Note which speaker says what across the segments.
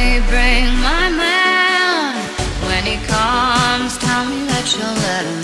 Speaker 1: Bring my man. When he comes, tell me that you'll let him.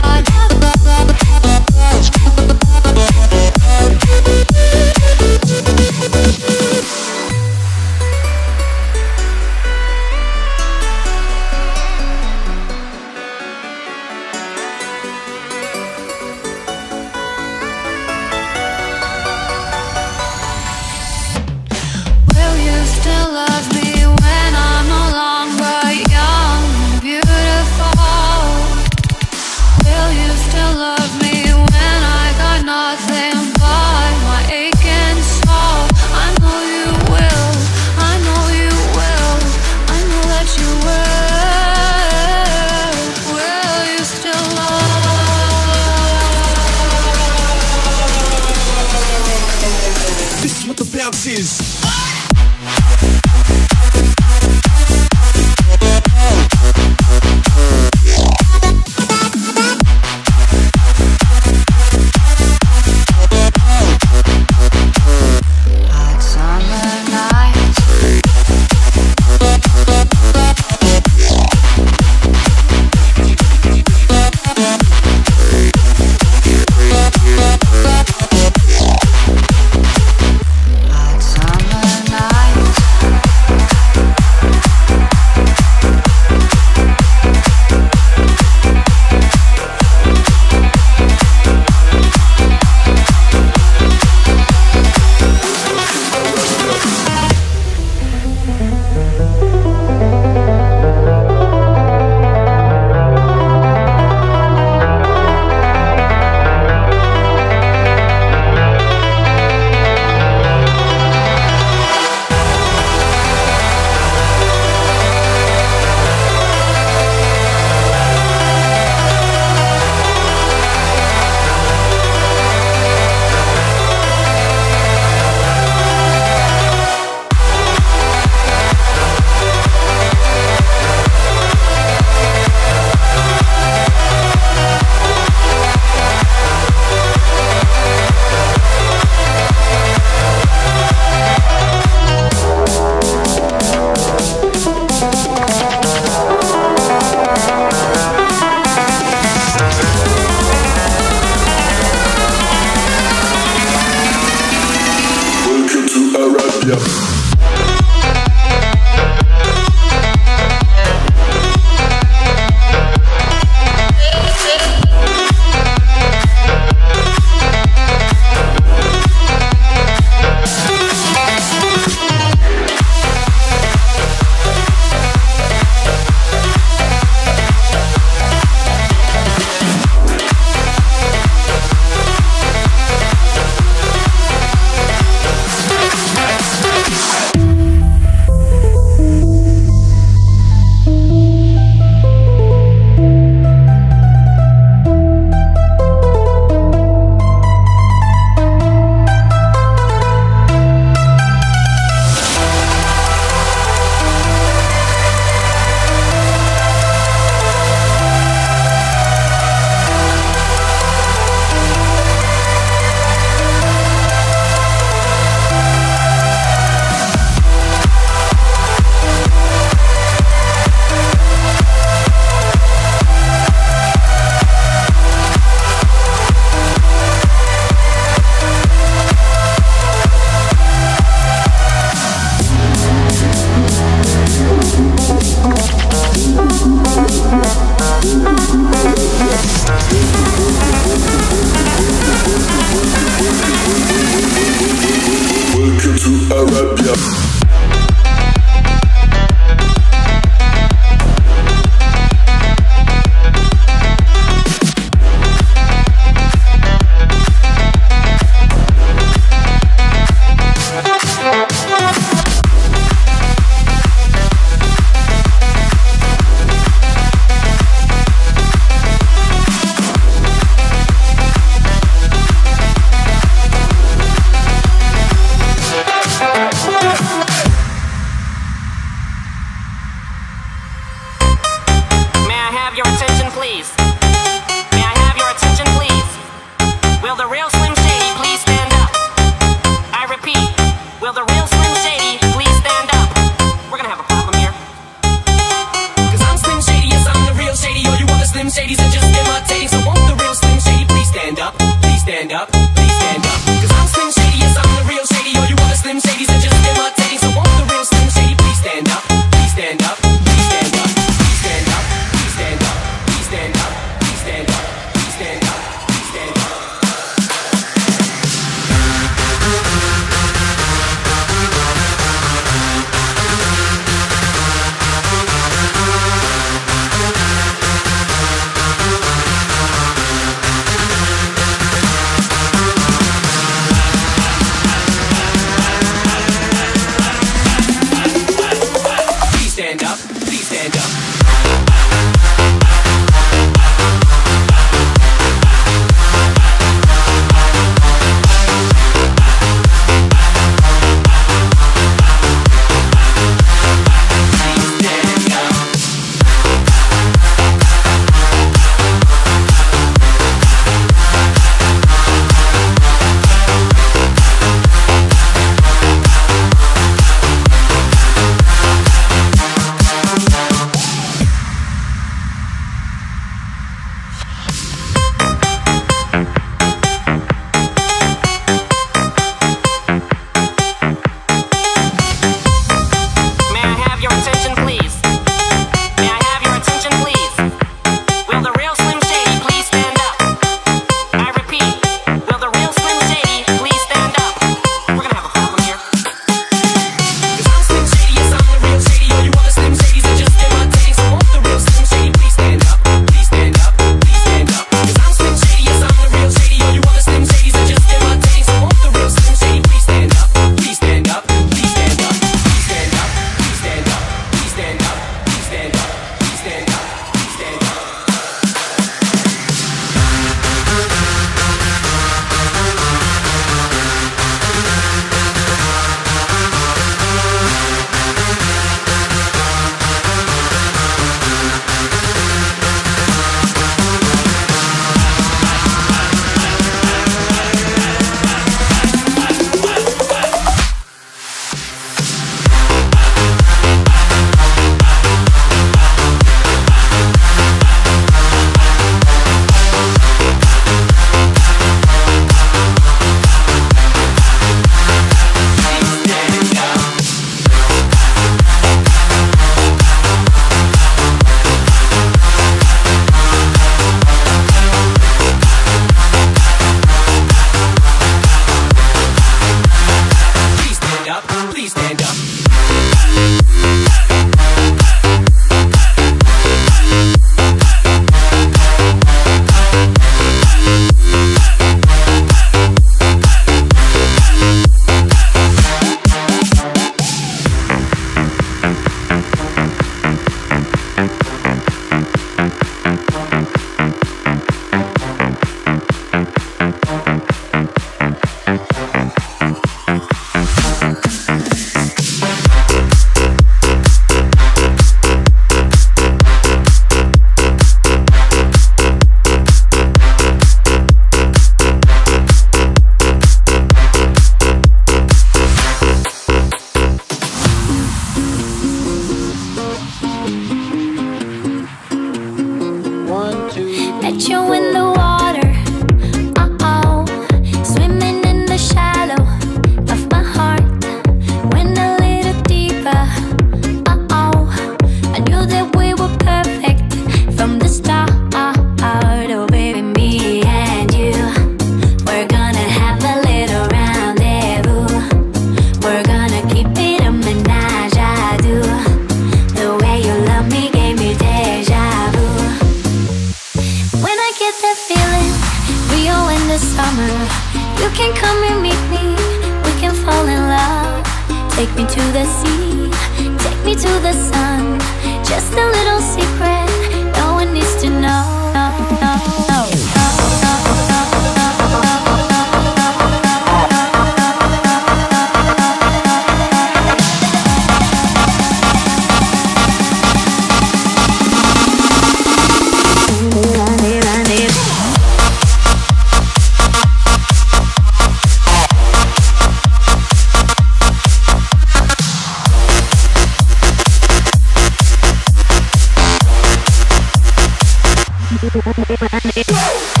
Speaker 1: My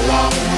Speaker 1: know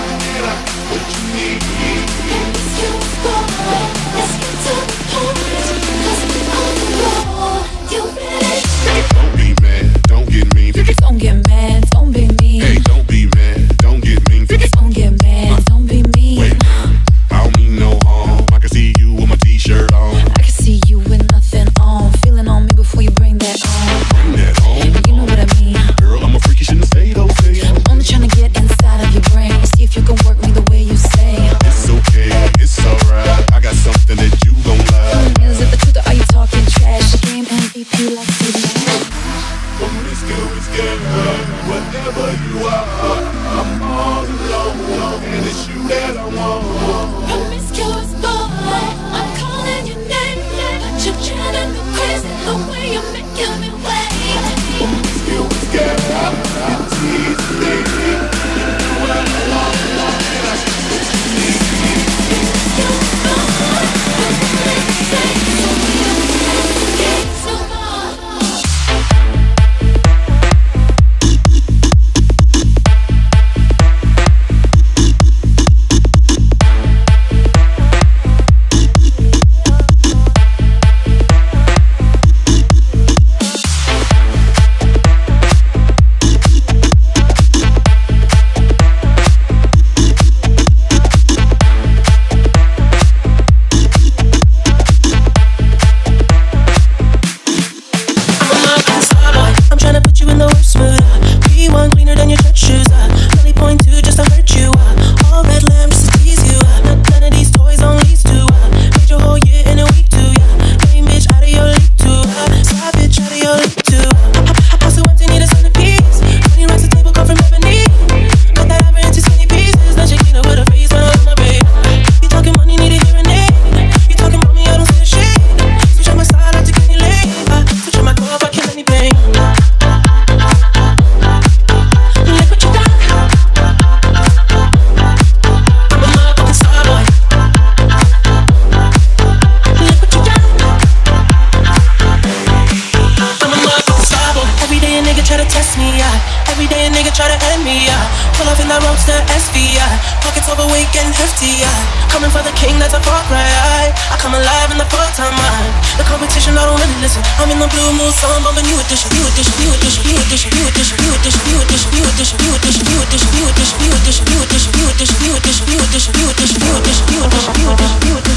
Speaker 2: come
Speaker 3: alive in the part-time mind The competition, I don't really listen I'm in the blue Mulsanne, bumping new edition New edition, new edition, new edition, new edition New edition, new edition, new edition, new edition New edition, new edition, new edition, new edition New edition, new edition, new edition, new edition New edition, new edition, new edition, new edition,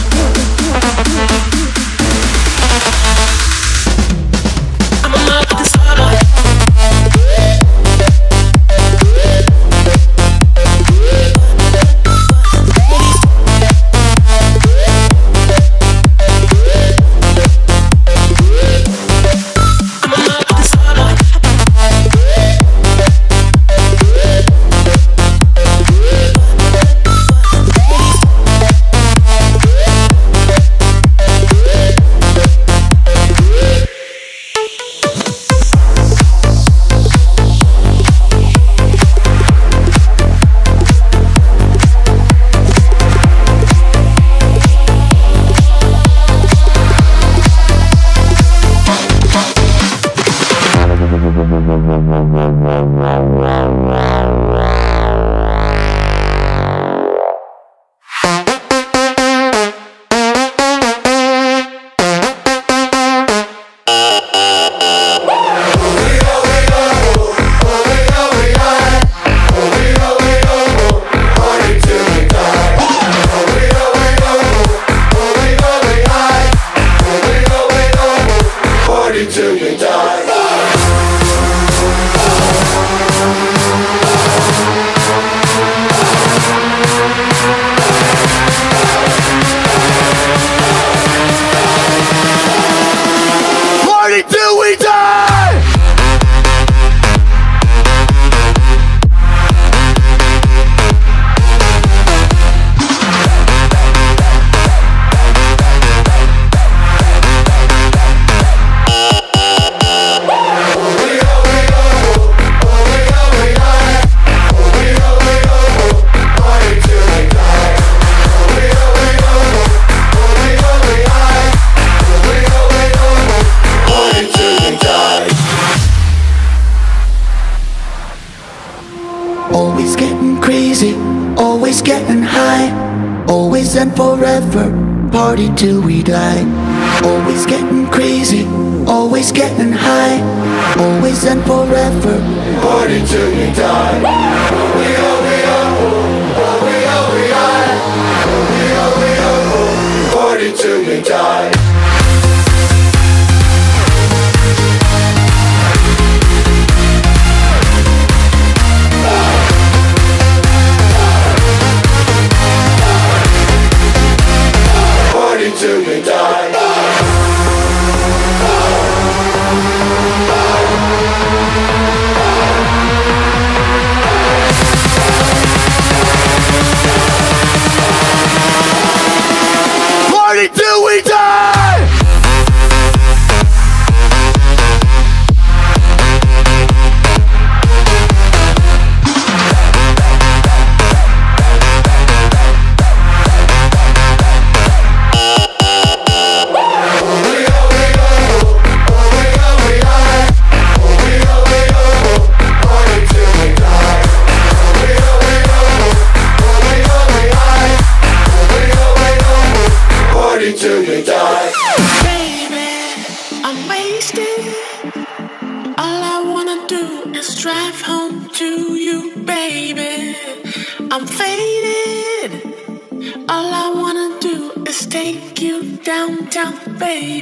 Speaker 3: I'm a motherfucking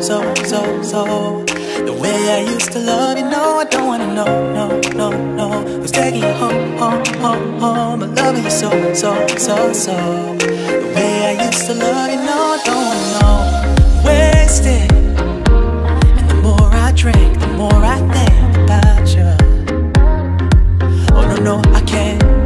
Speaker 4: so, so, so. The way I used to love you, no, I don't wanna know, no, no, no. Who's taking you home, home, home, home? I love you so, so, so, so. The way I used to love you, no, I don't wanna know. Wasted. And the more I drink, the more I think about you. Oh no, no, I can't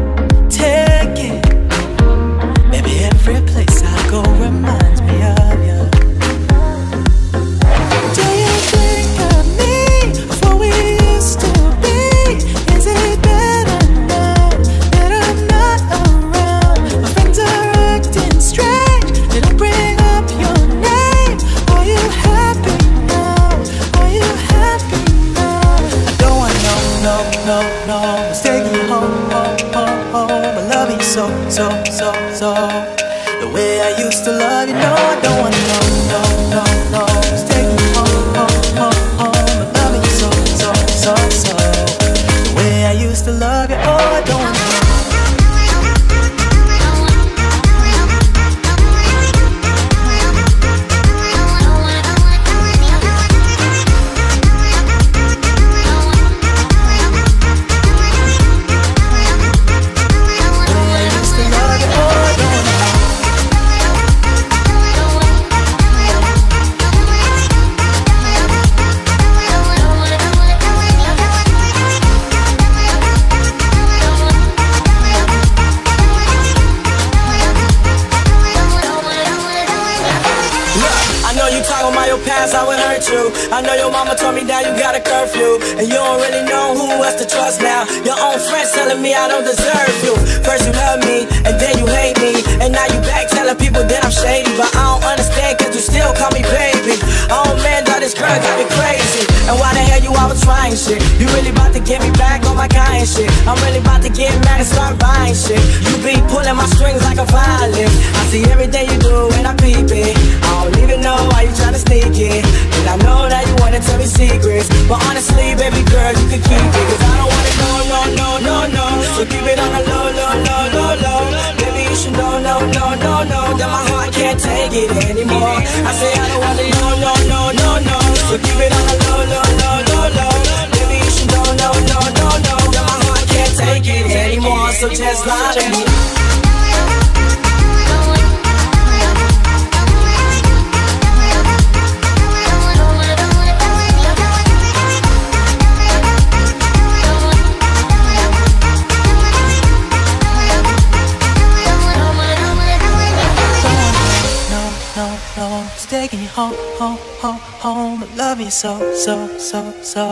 Speaker 4: home, love you so, so, so, so.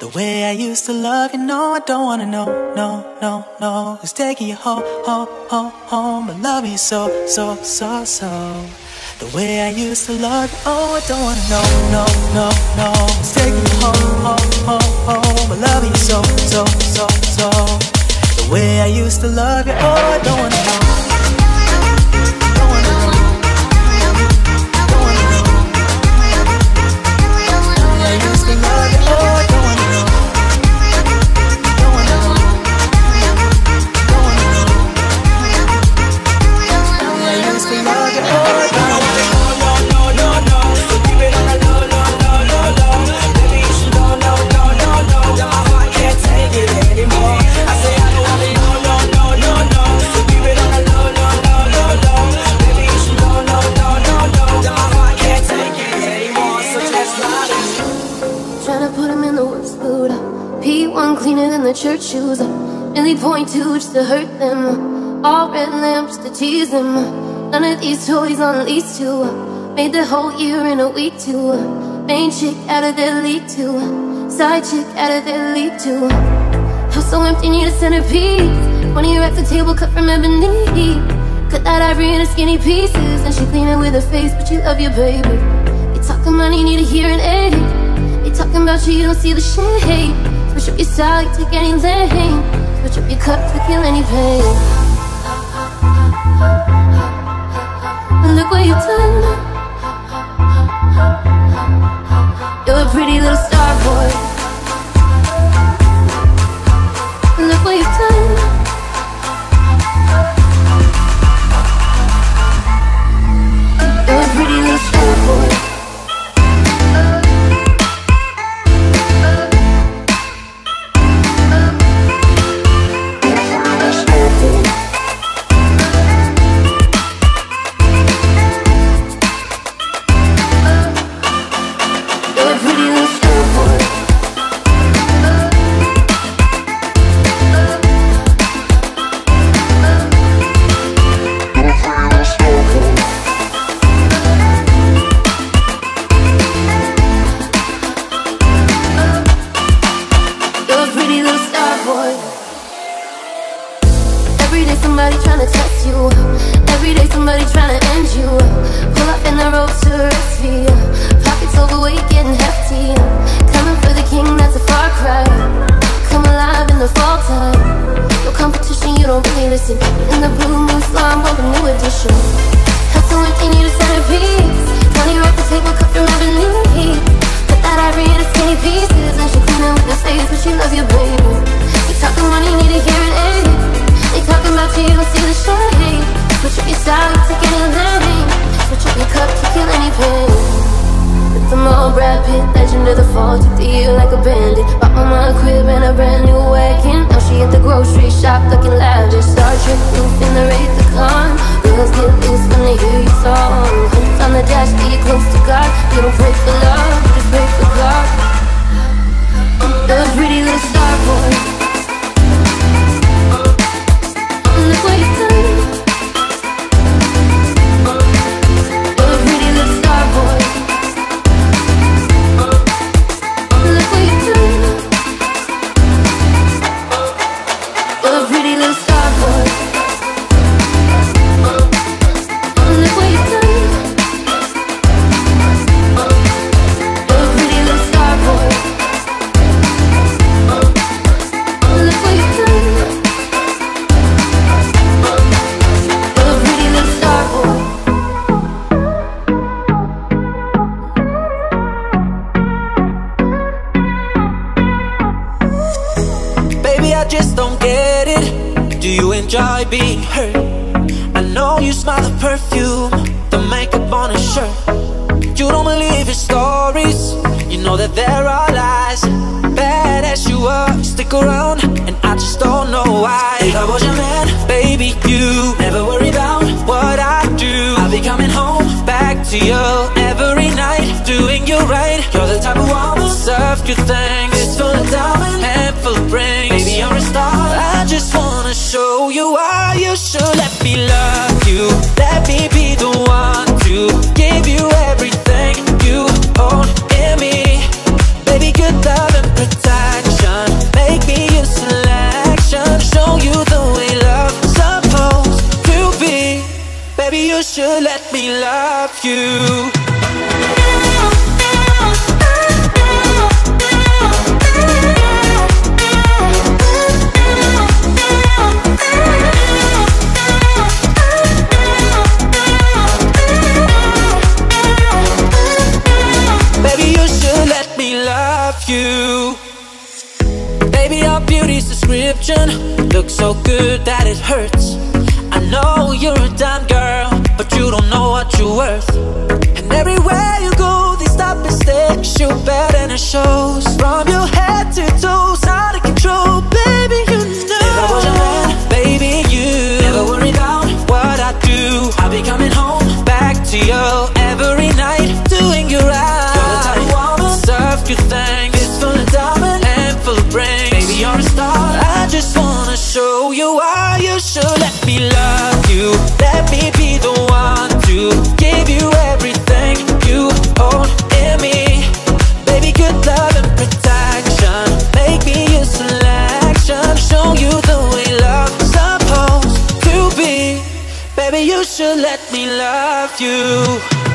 Speaker 4: The way I used to love you, no, I don't wanna know, no, no, no. It's taking you home, home, home, home. I love you so, so, so, so. The way I used to love you, oh, I don't wanna know, no, no, no. It's taking you home, home, home, home. I love you so, so, so, so. The way I used to love you, oh, I don't wanna know.
Speaker 5: P1 cleaner than the church shoes. Really point to just to hurt them. All red lamps to tease them. None of these toys on lease to. Made the whole year in a week too. Main chick out of their league too. Side chick out of their league too. House so empty, need a centerpiece. 20 racks the table cut from ebony. Cut that ivory into skinny pieces. And she clean it with her face, but you love your baby. You talking money, need a hearing aid. They talking about you, you don't see the shade. Switch up your you take any lane. Switch up your cup to kill any pain. And look what you've done. You're a pretty little star boy.
Speaker 6: you. Baby, you should let me love you.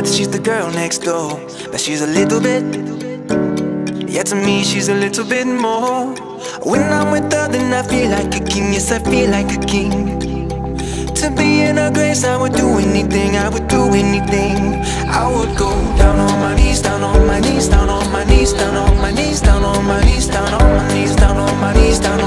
Speaker 7: said that she's the girl next door, but she's a little bit. Yeah, to me, she's a little bit more. When I'm with her, then I feel like a king. Yes, I feel like a king. To be in her grace, I would do anything. I would do anything. I would go down on my knees, down on my knees, down on my knees, down on my knees, down on my knees, down on my knees, down on my knees, down.